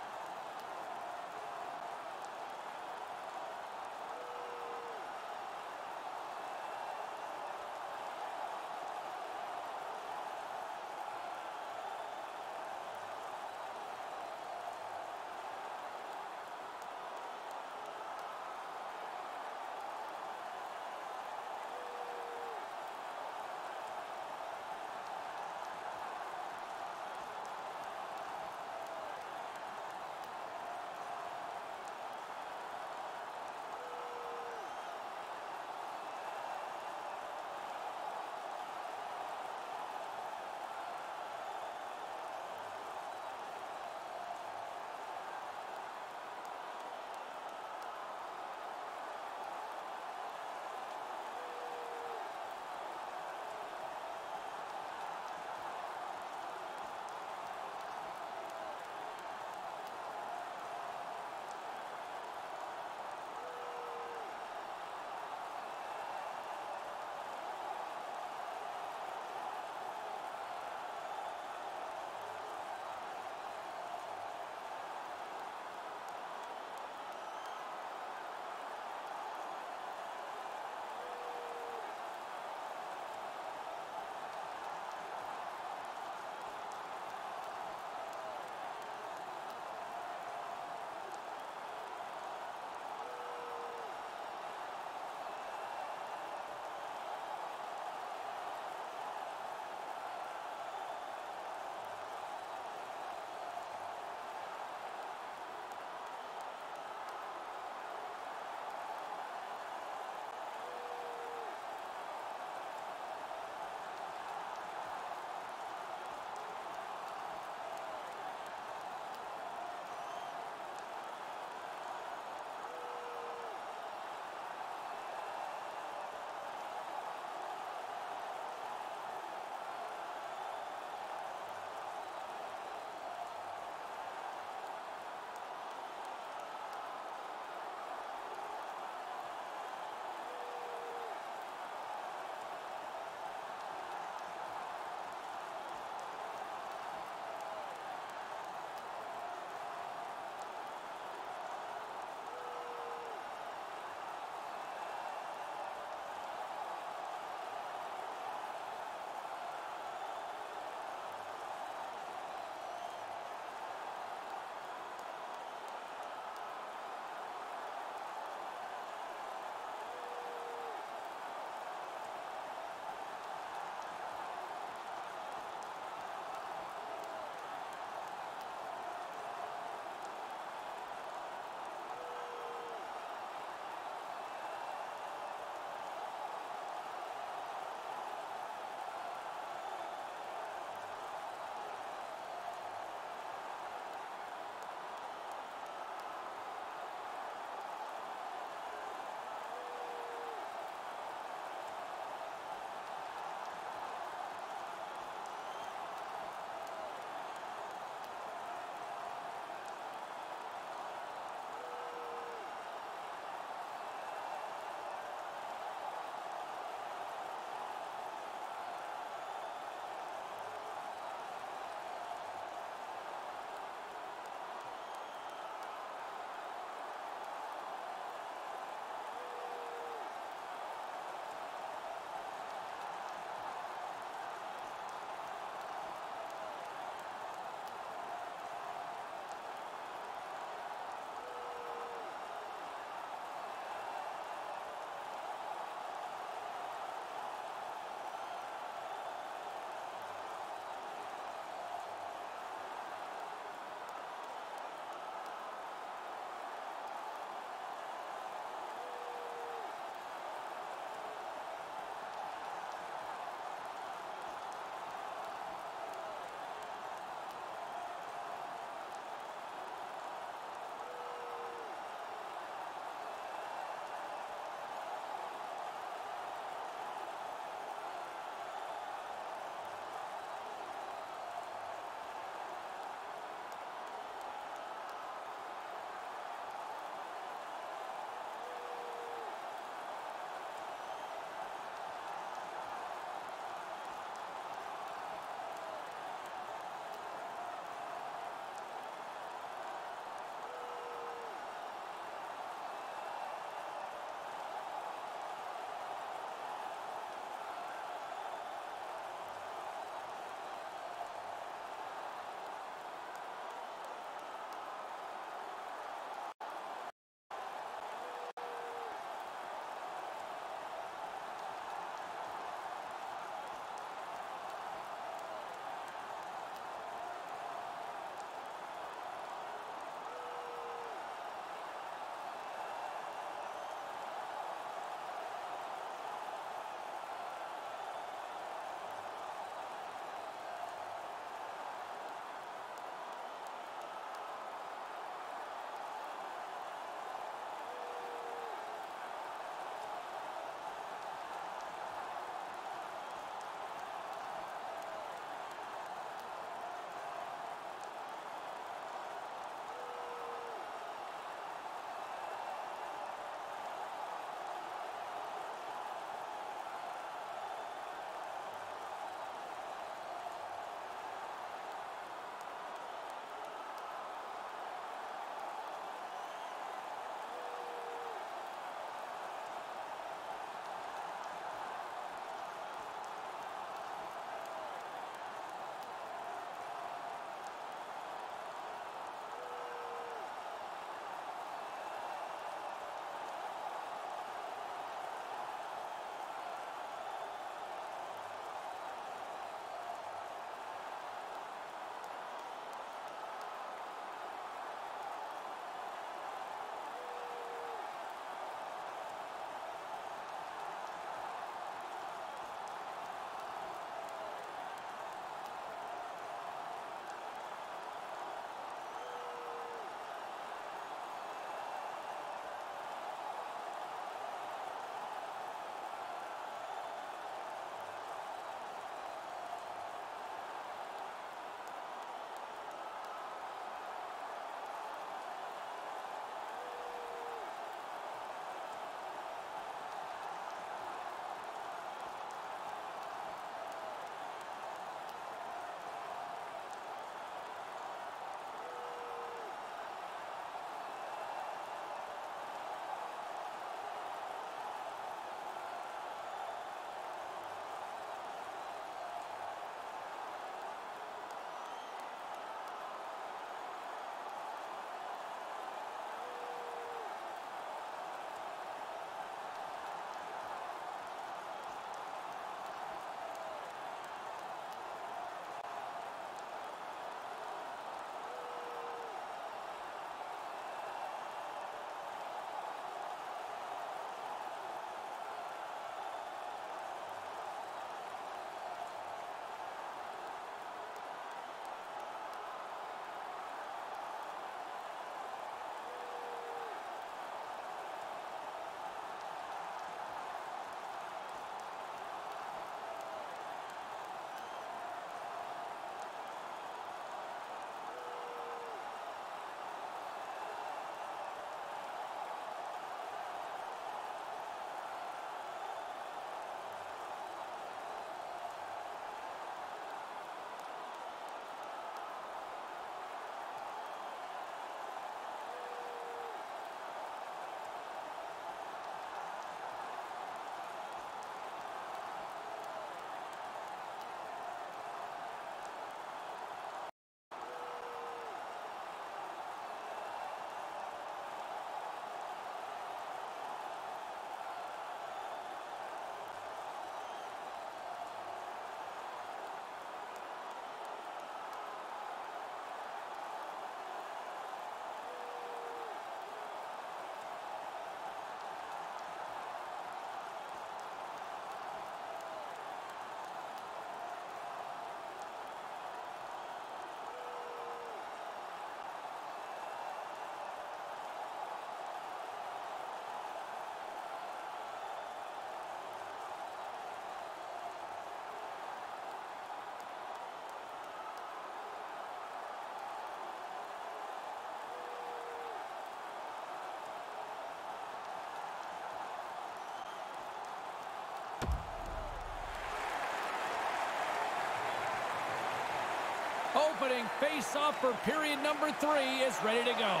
Opening face-off for period number three is ready to go.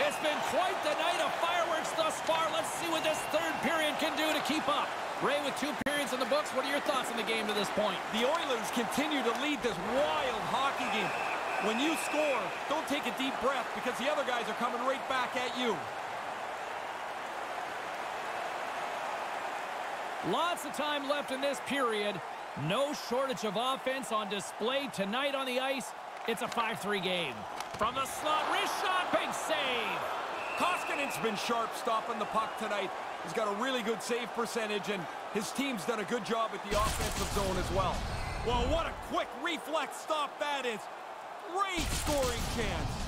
It's been quite the night of fireworks thus far. Let's see what this third period can do to keep up. Ray, with two periods in the books, what are your thoughts on the game to this point? The Oilers continue to lead this wild hockey game. When you score, don't take a deep breath because the other guys are coming right back at you. Lots of time left in this period. No shortage of offense on display tonight on the ice. It's a 5-3 game. From the slot, wrist shot, big save. Koskinen's been sharp stopping the puck tonight. He's got a really good save percentage, and his team's done a good job at the offensive zone as well. Well, what a quick reflex stop that is. Great scoring chance.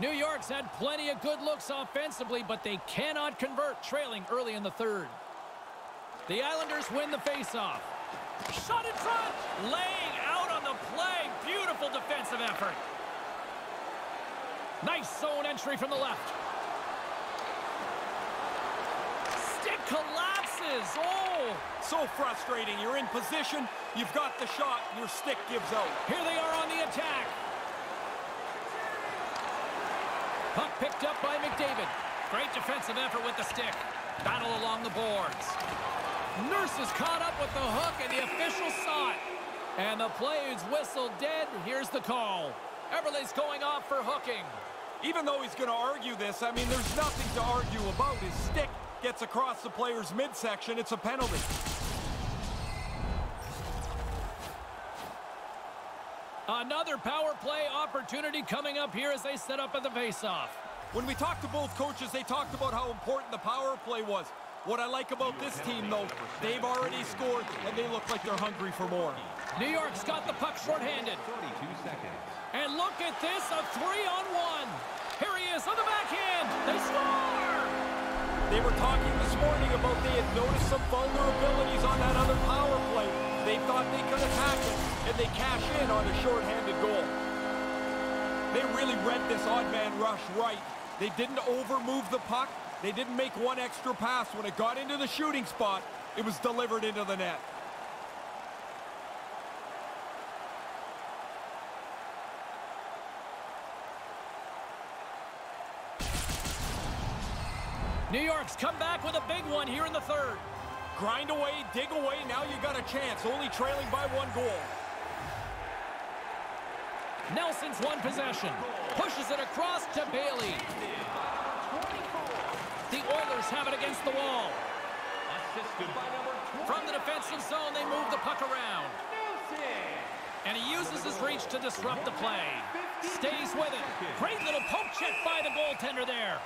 New York's had plenty of good looks offensively, but they cannot convert, trailing early in the third. The Islanders win the faceoff. Shot in front, laying out on the play. Beautiful defensive effort. Nice zone entry from the left. Stick collapses. Oh! So frustrating. You're in position, you've got the shot, your stick gives out. Here they are on the attack. Puck picked up by McDavid. Great defensive effort with the stick. Battle along the boards. Nurse is caught up with the hook, and the official saw it. And the play is whistled dead. Here's the call. Eberle's going off for hooking. Even though he's going to argue this, I mean, there's nothing to argue about. His stick gets across the player's midsection. It's a penalty. Another power play opportunity coming up here as they set up at the faceoff. When we talked to both coaches, they talked about how important the power play was. What I like about this team, though, they've already scored, and they look like they're hungry for more. New York's got the puck shorthanded. 32 seconds. And look at this, a three-on-one. Here he is on the backhand. They score! They were talking this morning about they had noticed some vulnerabilities on that other power play. They thought they could attack it, and they cash in on a shorthanded goal. They really read this odd man rush right. They didn't over-move the puck. They didn't make one extra pass. When it got into the shooting spot, it was delivered into the net. New York's come back with a big one here in the third. Grind away, dig away, now you got a chance. Only trailing by one goal. Nelson's one possession. Pushes it across to Bailey. The Oilers have it against the wall. Assisted by number 20. From the defensive zone, they move the puck around. And he uses his reach to disrupt the play. Stays with it. Great little poke check by the goaltender there.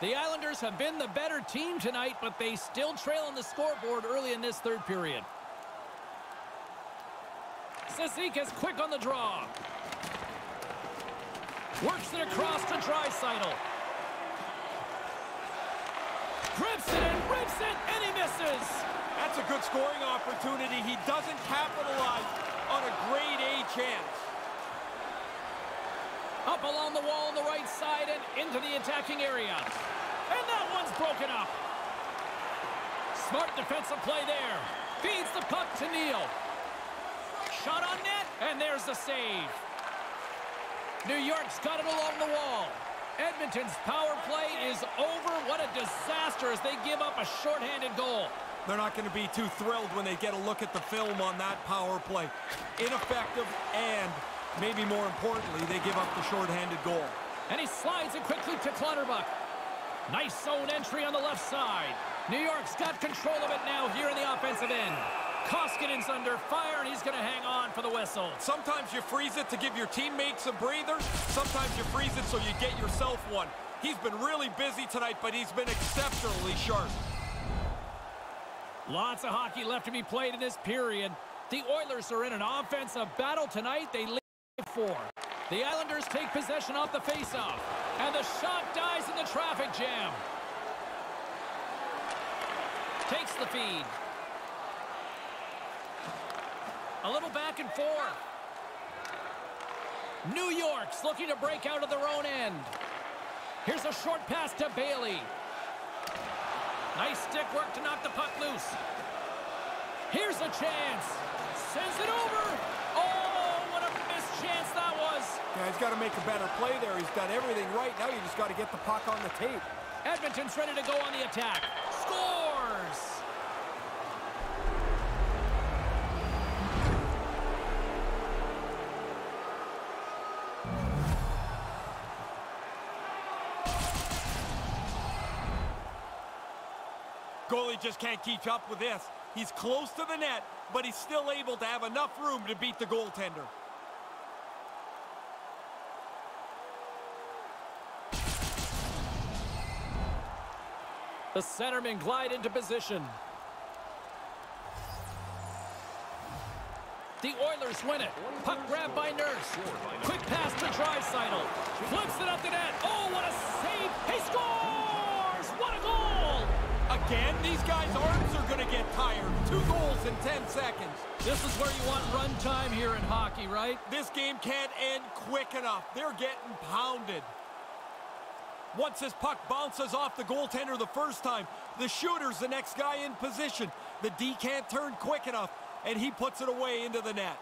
The Islanders have been the better team tonight, but they still trail on the scoreboard early in this third period. Sisik is quick on the draw. Works it across to Draisaitl. Grips it and rips it, and he misses. That's a good scoring opportunity. He doesn't capitalize on a grade A chance. Up along the wall on the right side and into the attacking area. And that one's broken up. Smart defensive play there. Feeds the puck to Neal. Shot on net, and there's the save. New York's got it along the wall. Edmonton's power play is over. What a disaster as they give up a shorthanded goal. They're not going to be too thrilled when they get a look at the film on that power play. Ineffective and, maybe more importantly, they give up the shorthanded goal. And he slides it quickly to Clutterbuck. Nice zone entry on the left side. New York's got control of it now here in the offensive end. Koskinen's under fire, and he's going to hang on for the whistle. Sometimes you freeze it to give your teammates a breather. Sometimes you freeze it so you get yourself one. He's been really busy tonight, but he's been exceptionally sharp. Lots of hockey left to be played in this period. The Oilers are in an offensive battle tonight. They lead four. The Islanders take possession off the faceoff. And the shot dies in the traffic jam. Takes the feed. A little back and forth. New York's looking to break out of their own end. Here's a short pass to Bailey. Nice stick work to knock the puck loose. Here's a chance. Sends it over. Oh, what a missed chance that was. Yeah, he's got to make a better play there. He's done everything right. Now you just got to get the puck on the tape. Edmonton's ready to go on the attack. Scores! Goalie just can't keep up with this. He's close to the net, but he's still able to have enough room to beat the goaltender. The centermen glide into position. The Oilers win it. Puck grabbed by Nurse. Quick pass to Draisaitl. Flips it up the net. Oh, what a save. He scores! What a goal! Again, these guys' arms are going to get tired. Two goals in 10 seconds. This is where you want run time here in hockey, right? This game can't end quick enough. They're getting pounded. Once this puck bounces off the goaltender the first time, the shooter's the next guy in position. The D can't turn quick enough, and he puts it away into the net.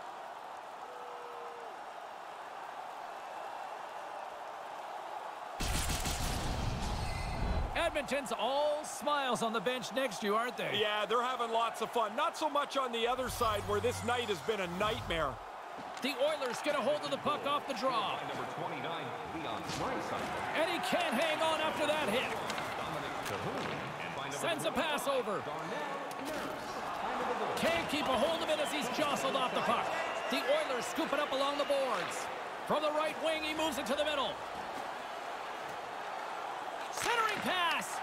Edmonton's all smiles on the bench next to you, aren't they? Yeah, they're having lots of fun. Not so much on the other side where this night has been a nightmare. The Oilers get a hold of the puck off the draw. Number 29, Leon Draisaitl. And he can't hang on after that hit. Sends a pass over. Can't keep a hold of it as he's jostled off the puck. The Oilers scoop it up along the boards. From the right wing, he moves it to the middle. Centering pass.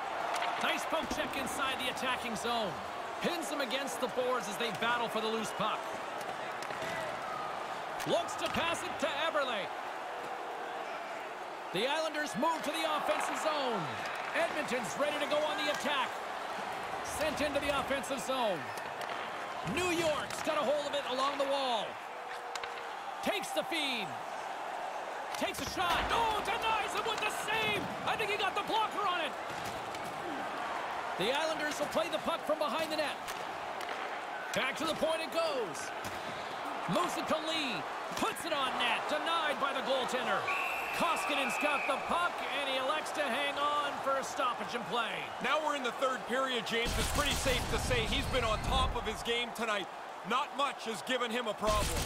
Nice poke check inside the attacking zone. Pins them against the boards as they battle for the loose puck. Looks to pass it to Eberle. The Islanders move to the offensive zone. Edmonton's ready to go on the attack. Sent into the offensive zone. New York's got a hold of it along the wall. Takes the feed. Takes a shot. Oh, denies him with the save. I think he got the blocker on it. The Islanders will play the puck from behind the net. Back to the point it goes. Moves it to Lee. Puts it on net. Denied by the goaltender. Koskinen's got the puck, and he elects to hang on for a stoppage and play. Now we're in the third period, James. It's pretty safe to say he's been on top of his game tonight. Not much has given him a problem.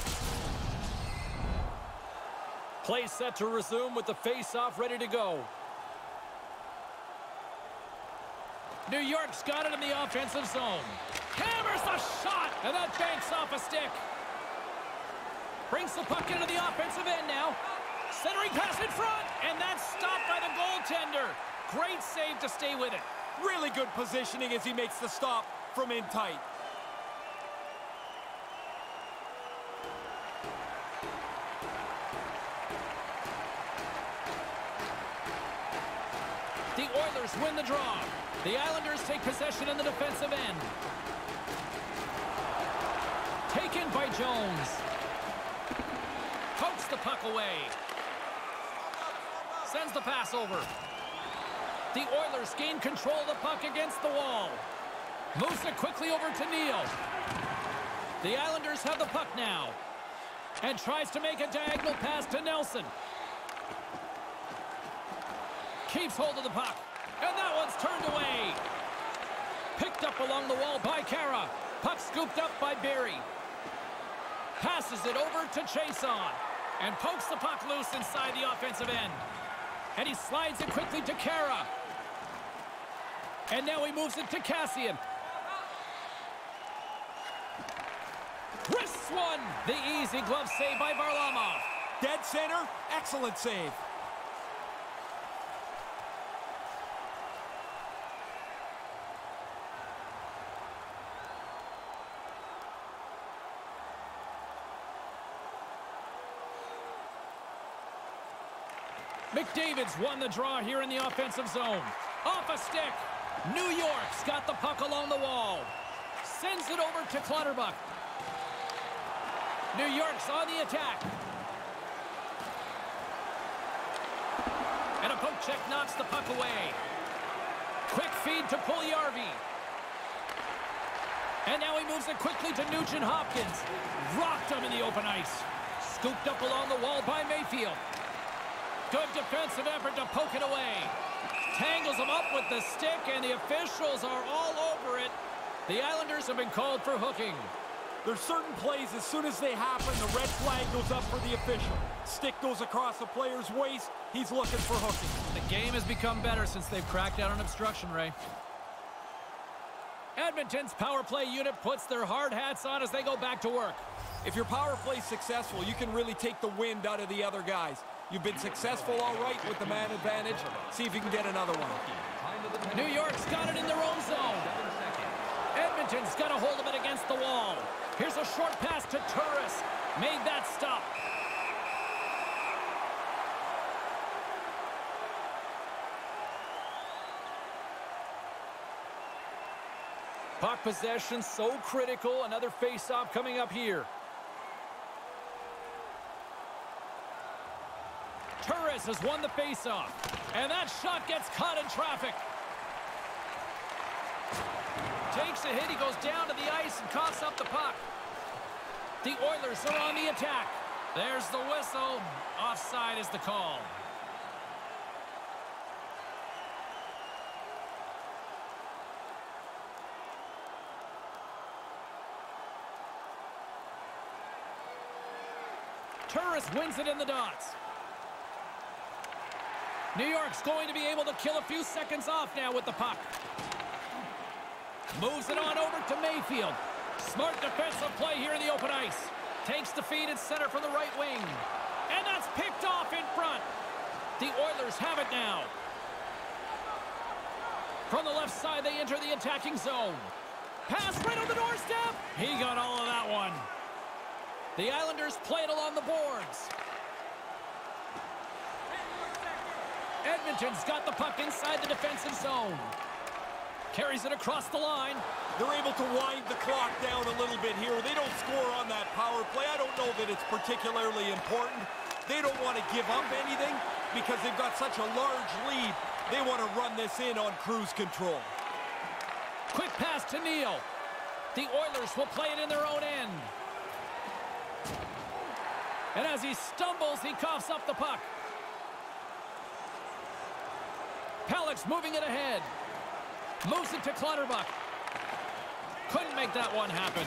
Play set to resume with the face-off ready to go. New York's got it in the offensive zone. Hammers the shot, and that banks off a stick. Brings the puck into the offensive end now. Centering pass in front, and that's stopped by the goaltender. Great save to stay with it. Really good positioning as he makes the stop from in tight. The Oilers win the draw. The Islanders take possession in the defensive end. Taken by Jones. Pokes the puck away. Sends the pass over. The Oilers gain control of the puck against the wall. Moves it quickly over to Neal. The Islanders have the puck now. And tries to make a diagonal pass to Nelson. Keeps hold of the puck. And that one's turned away. Picked up along the wall by Kara. Puck scooped up by Barrie. Passes it over to Chiasson. And pokes the puck loose inside the offensive end. And he slides it quickly to Kara. And now he moves it to Kassian. Wrists one. The easy glove save by Varlamov. Dead center, excellent save. McDavid's won the draw here in the offensive zone. Off a stick. New York's got the puck along the wall. Sends it over to Clutterbuck. New York's on the attack. And a poke check knocks the puck away. Quick feed to Puljujarvi. And now he moves it quickly to Nugent Hopkins. Rocked him in the open ice. Scooped up along the wall by Mayfield. Good defensive effort to poke it away. Tangles him up with the stick, and the officials are all over it. The Islanders have been called for hooking. There's certain plays, as soon as they happen, the red flag goes up for the official. Stick goes across the player's waist. He's looking for hooking. The game has become better since they've cracked out on obstruction, Ray. Edmonton's power play unit puts their hard hats on as they go back to work. If your power play's successful, you can really take the wind out of the other guys. You've been successful all right with the man advantage. See if you can get another one. New York's got it in their own zone. Edmonton's got a hold of it against the wall. Here's a short pass to Turris. Made that stop. Puck possession so critical. Another face-off coming up here. Has won the face-off. And that shot gets caught in traffic. Takes a hit. He goes down to the ice and coughs up the puck. The Oilers are on the attack. There's the whistle. Offside is the call. Turris wins it in the dots. New York's going to be able to kill a few seconds off now with the puck. Moves it on over to Mayfield. Smart defensive play here in the open ice. Takes the feed in center from the right wing. And that's picked off in front. The Oilers have it now. From the left side, they enter the attacking zone. Pass right on the doorstep. He got all of that one. The Islanders play it along the boards. Edmonton's got the puck inside the defensive zone. Carries it across the line. They're able to wind the clock down a little bit here. They don't score on that power play. I don't know that it's particularly important. They don't want to give up anything because they've got such a large lead. They want to run this in on cruise control. Quick pass to Neal. The Oilers will play it in their own end. And as he stumbles, he coughs up the puck. Pelech's moving it ahead. Moves it to Clutterbuck. Couldn't make that one happen.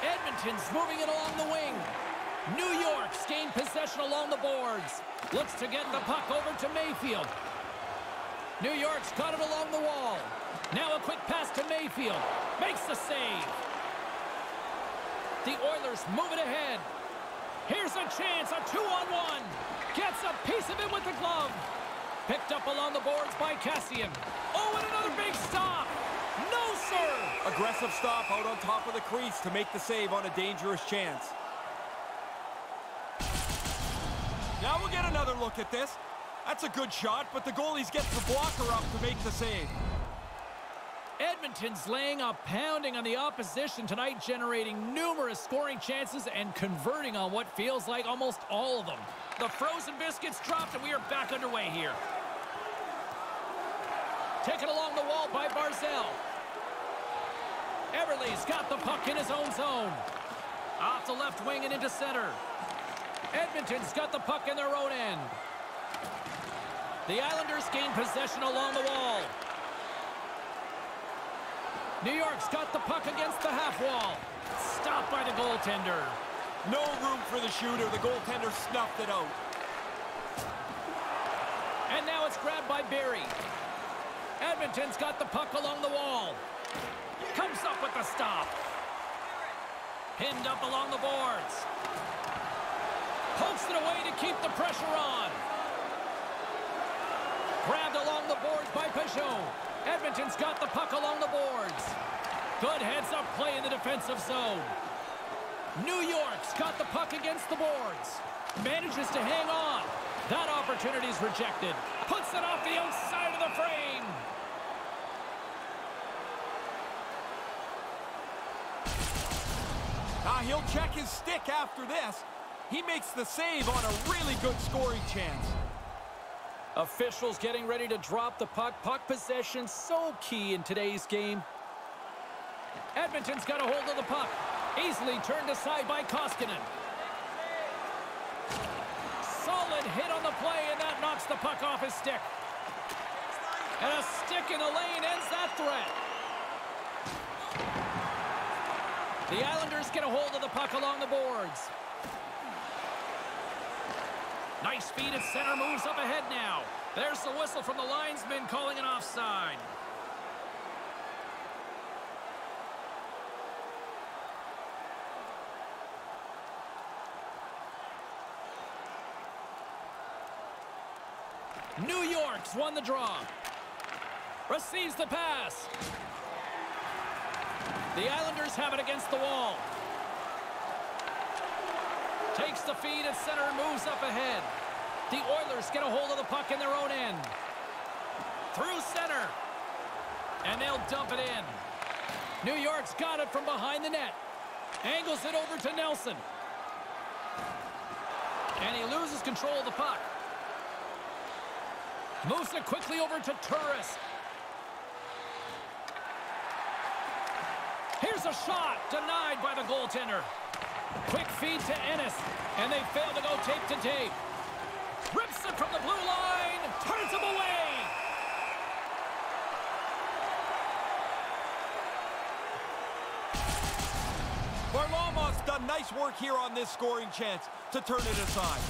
Edmonton's moving it along the wing. New York's gained possession along the boards. Looks to get the puck over to Mayfield. New York's got it along the wall. Now a quick pass to Mayfield. Makes the save. The Oilers move it ahead. Here's a chance, a two-on-one. Gets a piece of it with the glove. Picked up along the boards by Kassian. Oh, and another big stop. No, sir. Aggressive stop out on top of the crease to make the save on a dangerous chance. Now we'll get another look at this. That's a good shot, but the goalie's gets the blocker up to make the save. Edmonton's laying a pounding on the opposition tonight, generating numerous scoring chances and converting on what feels like almost all of them. The frozen biscuits dropped, and we are back underway here. Taken along the wall by Barzal. Eberle's got the puck in his own zone. Off the left wing and into center. Edmonton's got the puck in their own end. The Islanders gain possession along the wall. New York's got the puck against the half wall. Stopped by the goaltender. No room for the shooter. The goaltender snuffed it out. And now it's grabbed by Barrie. Edmonton's got the puck along the wall. Comes up with the stop. Pinned up along the boards. Pokes it away to keep the pressure on. Grabbed along the boards by Pageau. Edmonton's got the puck along the boards. Good heads-up play in the defensive zone. New York's got the puck against the boards. Manages to hang on. That opportunity's rejected. Puts it off the outside of the frame. Ah, he'll check his stick after this. He makes the save on a really good scoring chance. Officials getting ready to drop the puck. Puck possession so key in today's game. Edmonton's got a hold of the puck. Easily turned aside by Koskinen. Solid hit on the play, and that knocks the puck off his stick. And a stick in the lane ends that threat. The Islanders get a hold of the puck along the boards. Nice feed at center, moves up ahead now. There's the whistle from the linesman calling an offside. New York's won the draw. Receives the pass. The Islanders have it against the wall. Takes the feed at center and moves up ahead. The Oilers get a hold of the puck in their own end. Through center. And they'll dump it in. New York's got it from behind the net. Angles it over to Nelson. And he loses control of the puck. Moves it quickly over to Turris. Here's a shot. Denied by the goaltender. Quick feed to Ennis. And they fail to go tape to tape. Rips it from the blue line. Turns him away. Varlamov's done nice work here on this scoring chance to turn it aside.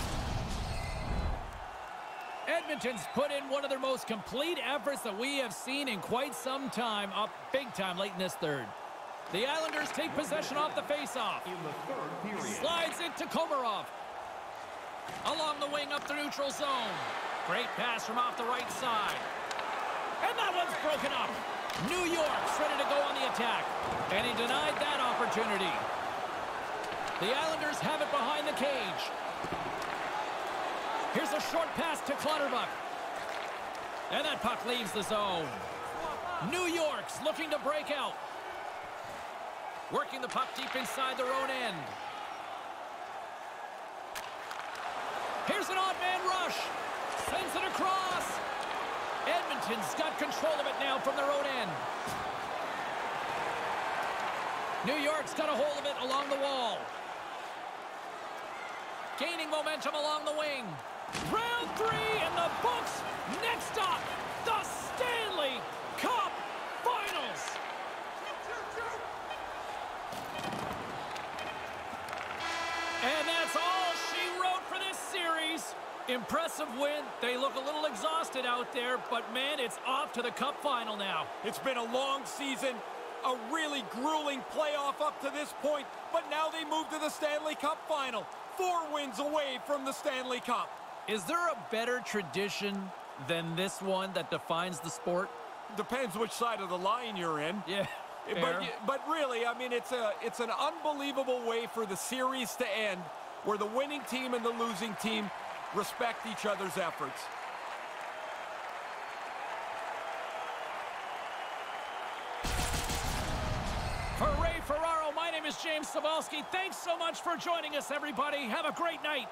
Edmonton's put in one of their most complete efforts that we have seen in quite some time, up big time late in this third. The Islanders take possession off the faceoff. Slides it to Komarov. Along the wing up the neutral zone. Great pass from off the right side. And that one's broken up. New York's ready to go on the attack. And he denied that opportunity. The Islanders have it behind the cage. Here's a short pass to Clutterbuck. And that puck leaves the zone. New York's looking to break out. Working the puck deep inside their own end. Here's an odd man rush. Sends it across. Edmonton's got control of it now from their own end. New York's got a hold of it along the wall. Gaining momentum along the wing. Round three in the books. Next up, the Stanley Cup Finals. And that's all she wrote for this series. Impressive win. They look a little exhausted out there, but man, it's off to the Cup Final now. It's been a long season, a really grueling playoff up to this point, but now they move to the Stanley Cup Final. Four wins away from the Stanley Cup. Is there a better tradition than this one that defines the sport? Depends which side of the line you're in. Yeah. Eh, fair. But, but really, I mean, it's a it's an unbelievable way for the series to end, where the winning team and the losing team respect each other's efforts. For Ray Ferraro, my name is James Cybulski. Thanks so much for joining us, everybody. Have a great night.